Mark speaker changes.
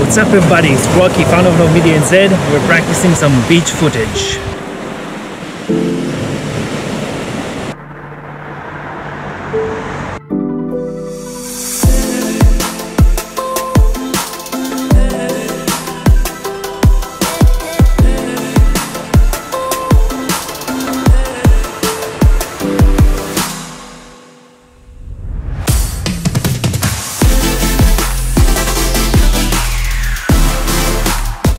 Speaker 1: what's up everybody? It's Rocky, founder of No Media NZ. We're practicing some beach footage.